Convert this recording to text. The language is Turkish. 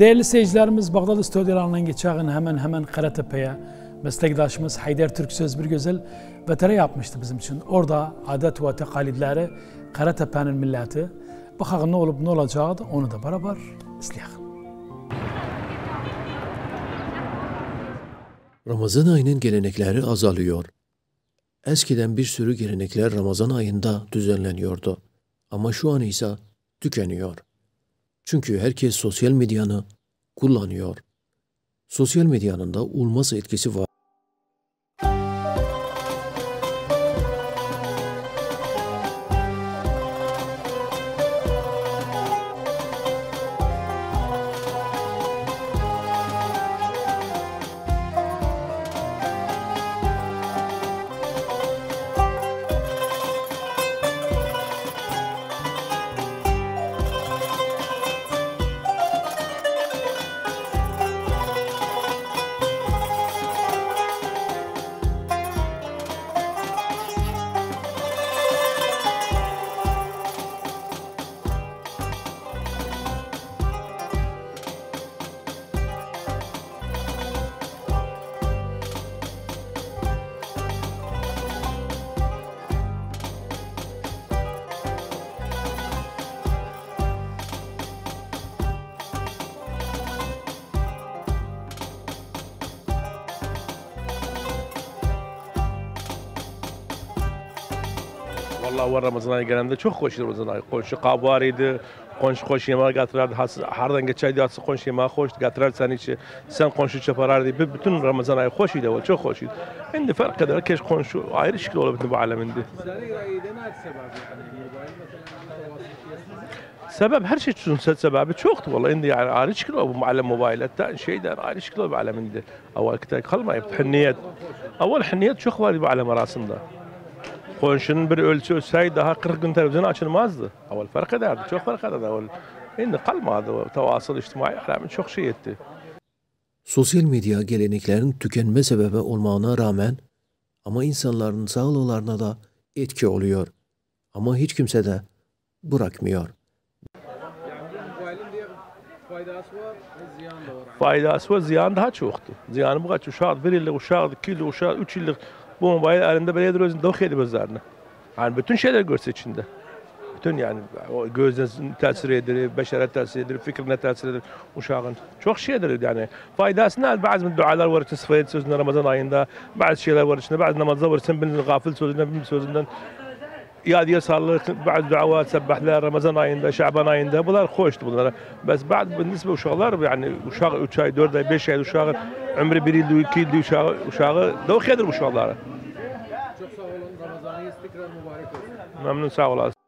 Değerli seyircilerimiz Bağdat stüdyolarından geçen hemen hemen Karatepe'ye meslektaşımız Haydar Türk Söz bir güzel vetere yapmıştı bizim için. Orada adet ve tekalidleri Karatepe'nin milleti. Bakalım ne olup ne olacağı da onu da beraber izleyelim. Ramazan ayının gelenekleri azalıyor. Eskiden bir sürü gelenekler Ramazan ayında düzenleniyordu. Ama şu an ise tükeniyor. Çünkü herkes sosyal medyanı kullanıyor. Sosyal medyanın da olmaz etkisi var. Vallahi var Ramazan ayı gelende çok hoştu Ramazan ayı. Konşu kabarıydı, konşu hoş yemeğe getirirdi. Has, hardan geçeydi atsı konşu yemeğe hoştu getirirdi sen içi. Sen konşu çaparardı. Bütün Ramazan ayı hoşuydu o, çok hoşuydu. Şimdi fark eder keş konşu ayrı şekil olabilir bu aleminde. Sebep her şey için sebebi çoktu vallahi indi yani ayrı şekil bu muallem mobiletten şeyden ayrı şekil bu aleminde. Avval kitap kalmayıp henniyet. Avval henniyet çok vardı bu alem arasında. Konşunun bir ölçü ölseydi daha 40 gün televizyon açılmazdı. Avval fark ederdi, çok fark ederdi avval. Şimdi kalmadı o tevasıl içtimai alemin çok şey etti. Sosyal medya geleneklerin tükenme sebebi olmağına rağmen ama insanların sağlıklarına da etki oluyor. Ama hiç kimse de bırakmıyor. Faydası var, ziyan da var. Faydası ve ziyan daha çoktu. Ziyanı bu kaç uşak, bir yıllık uşak, iki yıllık uşak, üç yıllık bu mobil elinde belediye özünde dok edip özlerine. Yani bütün şeyler görse içinde. Bütün yani o gözden tesir edir, beşere tesir edir, fikrine tesir edir uşağın. Çok şeydir yani. Faydası ne? Bazı dualar var için sözünden Ramazan ayında, bazı şeyler var içinde, bazı namazlar var için bilin gafil sözünden, bilin sözünden. یاد یه سال بعد دعوات سبح له رمضان آینده شعبان آینده بودن خوش بودن بس بعد بالنسبة وشغلار يعني وشاغ وشاي دور ده بيش عمر وشاغ عمري بريد دو وشاغ وشاغ دو خير وشغلار ممنون ساولات